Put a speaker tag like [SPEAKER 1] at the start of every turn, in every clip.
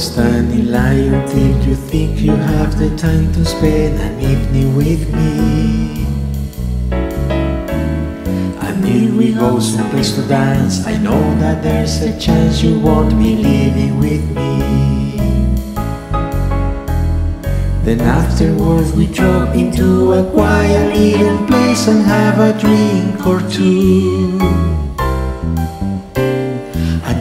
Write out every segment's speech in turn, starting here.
[SPEAKER 1] stand in line until you think you have the time to spend an evening with me. Here we go someplace to dance. I know that there's a chance you won't be leaving with me. Then afterwards we drop into a quiet little place and have a drink or two.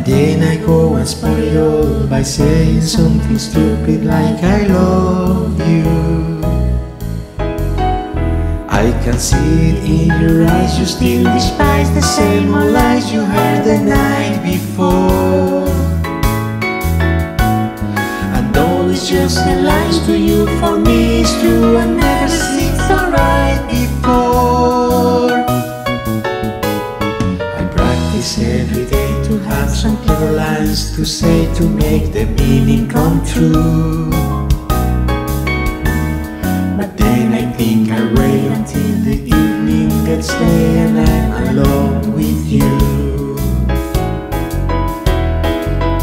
[SPEAKER 1] And then I go and spoil all by saying something stupid like I love you. I can see it in your eyes, you still despise the same old lies you heard the night before. And though it's just a lies to you, for me it's true, I never seen so right before. I practice every day to have some clever lines to say to make the meaning come true. But then I think I wait until the evening gets late and I'm alone with you.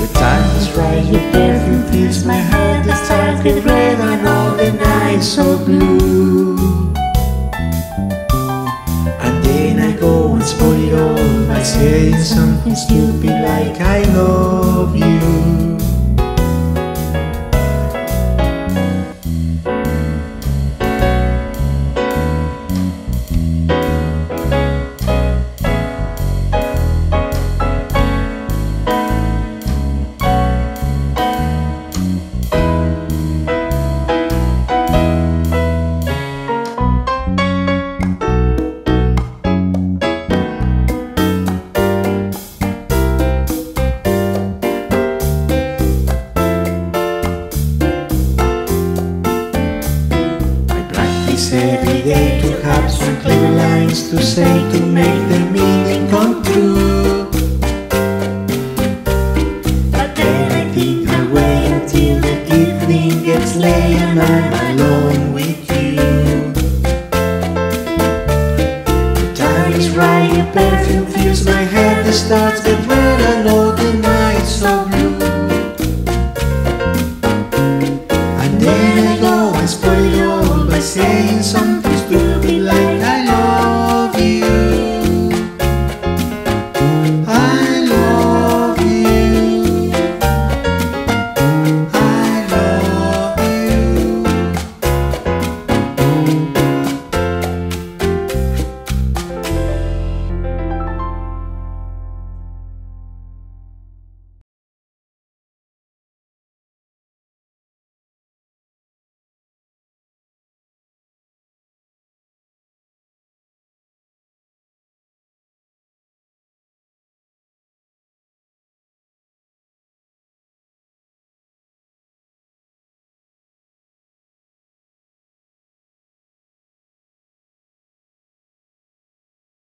[SPEAKER 1] The time is right, your perfume fills my heart, the stars get red and all the nights so blue. Saying something stupid like I love you. Practice every day to have some clever lines to say to make the meaning come true. But then I think I'll wait until the evening gets late and I'm alone with you. The time is right, your perfume fills my head, the stars And then